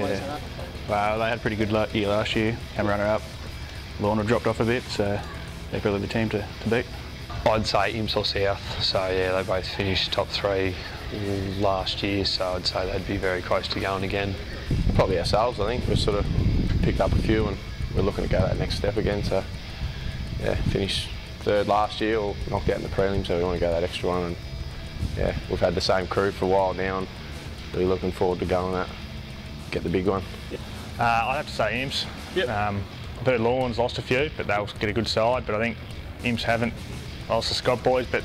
Uh, they had pretty good year last year, came runner up. Lorne dropped off a bit, so they're probably the team to, to beat. I'd say Imps or South, so yeah, they both finished top three last year, so I'd say they'd be very close to going again. Probably ourselves, I think. We've sort of picked up a few and we're looking to go that next step again, so yeah, finished third last year or knocked out in the prelims, so we want to go that extra one. And yeah, we've had the same crew for a while now and really looking forward to going that, get the big one. Uh, I'd have to say Imps. Yep. Um, I've heard Lorne's lost a few, but they'll get a good side. But I think Imps haven't lost the Scott boys, but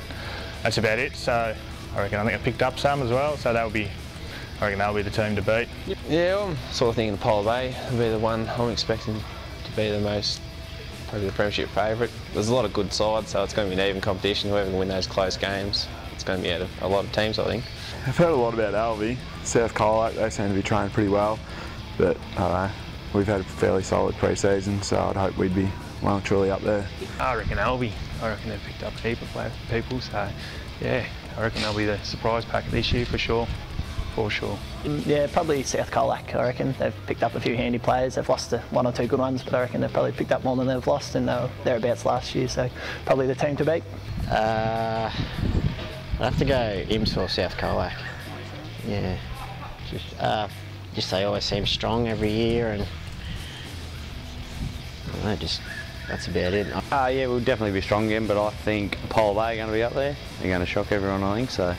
that's about it. So I reckon I think I picked up some as well. So that'll be, I reckon that'll be the team to beat. Yep. Yeah, I'm sort of thinking the Apollo Bay will be the one I'm expecting to be the most probably the premiership favourite. There's a lot of good sides, so it's going to be an even competition. Whoever can win those close games, it's going to be out of a lot of teams, I think. I've heard a lot about Alvie, South Colac. They seem to be training pretty well, but I don't know. We've had a fairly solid pre-season, so I'd hope we'd be well and truly up there. I reckon Alvie. I reckon they've picked up a heap of people, so yeah, I reckon they'll be the surprise pack this year for sure. For sure. Yeah, probably South Colac, I reckon. They've picked up a few handy players. They've lost one or two good ones, but I reckon they've probably picked up more than they've lost, and they were thereabouts last year, so probably the team to beat. Uh, I'd have to go Imps or South Colac. Yeah. Just, uh, just they always seem strong every year, and know, just that's about it. Uh, yeah, we'll definitely be strong again, but I think Apollo Bay are going to be up there. They're going to shock everyone, I think. So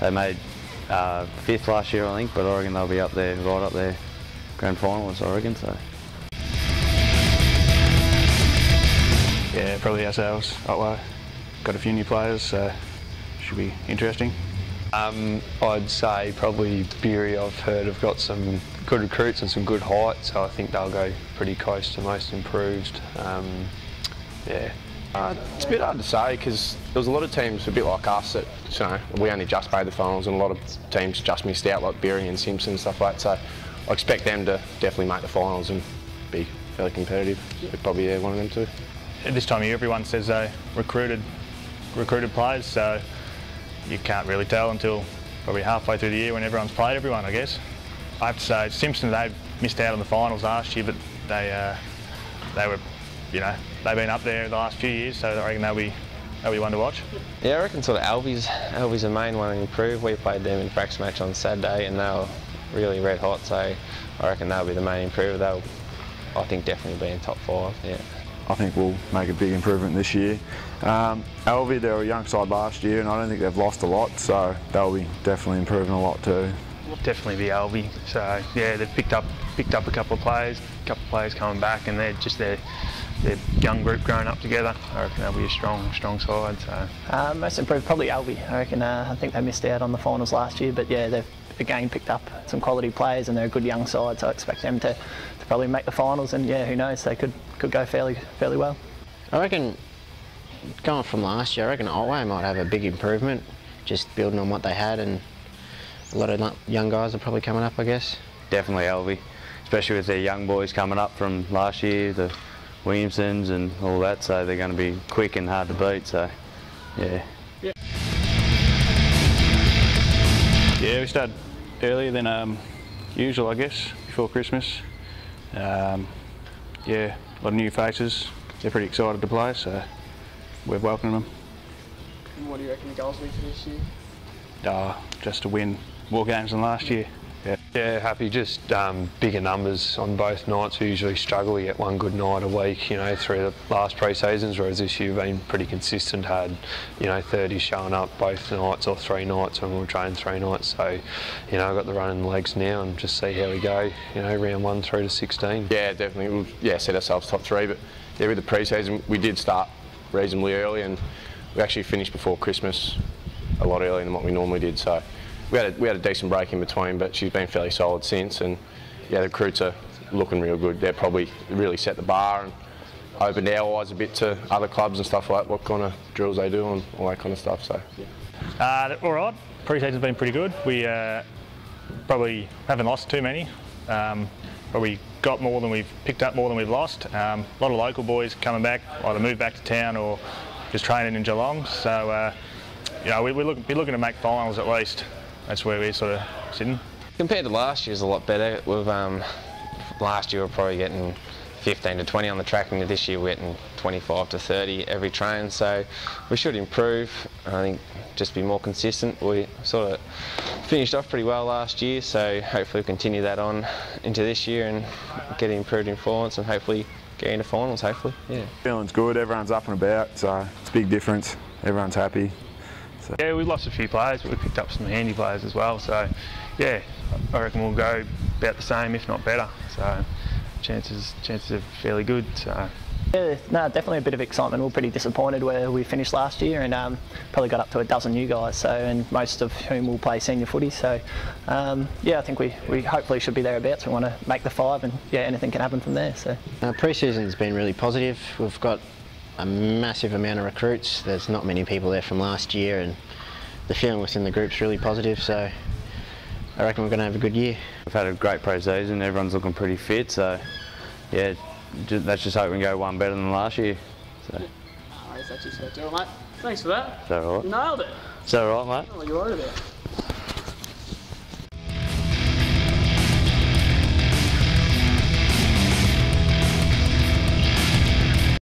they made uh, fifth last year, I think, but I reckon they'll be up there, right up there, grand finalists, I reckon. So. Yeah, probably ourselves. Otway. Got a few new players, so should be interesting. Um, I'd say probably Beery I've heard have got some good recruits and some good height, so I think they'll go pretty close to most improved. Um, yeah. Uh, it's a bit hard to say because there was a lot of teams a bit like us that you know we only just made the finals and a lot of teams just missed out like Berry and Simpson and stuff like that. So I expect them to definitely make the finals and be fairly competitive. We're probably yeah, one of them too. At this time of year, everyone says they recruited recruited players, so you can't really tell until probably halfway through the year when everyone's played everyone, I guess. I have to say, Simpson, they missed out on the finals last year, but they uh, they were, you know, they've been up there the last few years, so I reckon they'll be they'll be one to watch. Yeah, I reckon sort of Alvie's Alvie's the main one to improve. We played them in practice match on Saturday, and they were really red hot, so I reckon they'll be the main improver. They'll, I think, definitely be in top five. Yeah. I think we'll make a big improvement this year. Um, Alvie, they were a young side last year, and I don't think they've lost a lot, so they'll be definitely improving a lot too. Definitely be Alvie. So yeah, they've picked up picked up a couple of players, a couple of players coming back, and they're just their their young group growing up together. I reckon they'll be a strong strong side. So uh, most improved probably Alvie. I reckon. Uh, I think they missed out on the finals last year, but yeah, they've again picked up some quality players, and they're a good young side. So I expect them to, to probably make the finals, and yeah, who knows, they could could go fairly fairly well. I reckon going from last year, I reckon Otway might have a big improvement, just building on what they had, and a lot of young guys are probably coming up, I guess. Definitely Alvie, especially with their young boys coming up from last year, the Williamsons and all that, so they're going to be quick and hard to beat, so yeah. Yeah, yeah we started earlier than um, usual, I guess, before Christmas. Um, yeah, a lot of new faces. They're pretty excited to play, so we've welcomed them. And what do you reckon the goals will be for this year? Uh, just to win more games than last year. Yeah, yeah happy. Just um, bigger numbers on both nights. We usually struggle. We get one good night a week, you know, through the last pre-seasons, whereas this year we've been pretty consistent. Had, you know, 30 showing up both nights or three nights when we were training three nights. So, you know, I've got the running legs now and just see how we go, you know, round one through to 16. Yeah, definitely. We'll, yeah, set ourselves top three, but yeah, with the pre-season, we did start reasonably early and we actually finished before Christmas a lot earlier than what we normally did. So we had a, we had a decent break in between, but she's been fairly solid since. And yeah, the recruits are looking real good. They're probably really set the bar and opened our eyes a bit to other clubs and stuff like what kind of drills they do and all that kind of stuff. So yeah. Uh, all right, pre-season's been pretty good. We uh, probably haven't lost too many. Um, probably got more than we've picked up more than we've lost. Um, a lot of local boys coming back, either moved back to town or just training in Geelong. So, uh, you know, we, we look, be looking to make finals at least. That's where we're sort of sitting. Compared to last year's a lot better. We've um, last year we we're probably getting 15 to 20 on the track and this year we're getting 25 to 30 every train. So we should improve. I think just be more consistent. We sort of finished off pretty well last year so hopefully we'll continue that on into this year and get improved in performance and hopefully get into finals hopefully. Yeah. Feeling's good. Everyone's up and about so it's a big difference. Everyone's happy so. yeah we lost a few players but we picked up some handy players as well so yeah I reckon we'll go about the same if not better so chances chances are fairly good. So. Yeah, no, definitely a bit of excitement. We are pretty disappointed where we finished last year and um, probably got up to a dozen new guys, so and most of whom will play senior footy. So um, yeah, I think we, we hopefully should be thereabouts. We want to make the five, and yeah, anything can happen from there. So uh, pre-season's been really positive. We've got a massive amount of recruits. There's not many people there from last year, and the feeling within the group's really positive. So I reckon we're going to have a good year. We've had a great pre-season, everyone's looking pretty fit, so yeah, let's just hope we can go one better than last year. So. Alright, that's just about it, mate. Thanks for that. Is that all right? Nailed it. Is that all right, mate? Oh, you're over there.